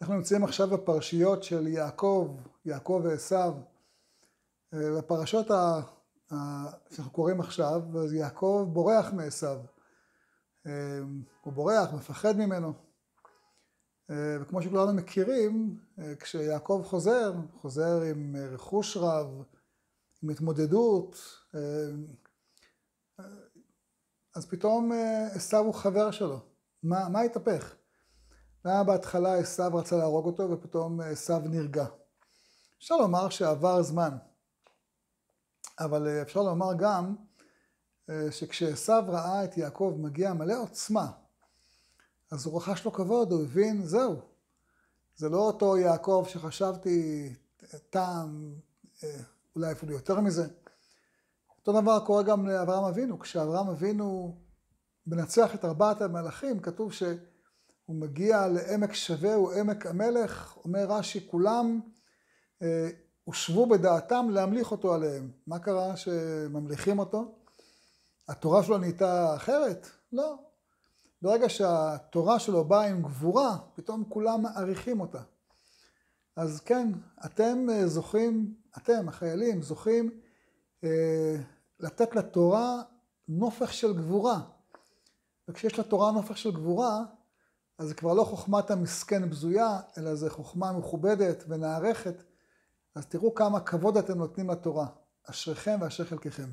אנחנו נמצאים עכשיו בפרשיות של יעקב, יעקב ועשו. בפרשות שאנחנו קוראים עכשיו, יעקב בורח מעשו. הוא בורח, מפחד ממנו. וכמו שכולנו מכירים, כשיעקב חוזר, חוזר עם רכוש רב, עם התמודדות, אז פתאום עשו הוא חבר שלו. מה, מה התהפך? למה בהתחלה עשו רצה להרוג אותו ופתאום עשו נרגע? אפשר לומר שעבר זמן, אבל אפשר לומר גם שכשעשו ראה את יעקב מגיע מלא עוצמה, אז הוא רכש לו כבוד, הוא הבין, זהו. זה לא אותו יעקב שחשבתי טעם, אולי אפילו יותר מזה. אותו דבר קורה גם לאברהם אבינו. כשאברהם אבינו מנצח את ארבעת המלאכים, כתוב שהוא מגיע לעמק שווה, הוא עמק המלך, אומר רש"י, כולם אה, הושבו בדעתם להמליך אותו עליהם. מה קרה שממליכים אותו? התורה שלו נהייתה אחרת? לא. ברגע שהתורה שלו באה עם גבורה, פתאום כולם מעריכים אותה. אז כן, אתם זוכים, אתם, החיילים, זוכים אה, לתת לתורה נופך של גבורה. וכשיש לתורה נופך של גבורה, אז זה כבר לא חוכמת המסכן בזויה, אלא זה חוכמה מכובדת ונערכת. אז תראו כמה כבוד אתם נותנים לתורה. אשריכם ואשרי חלקכם.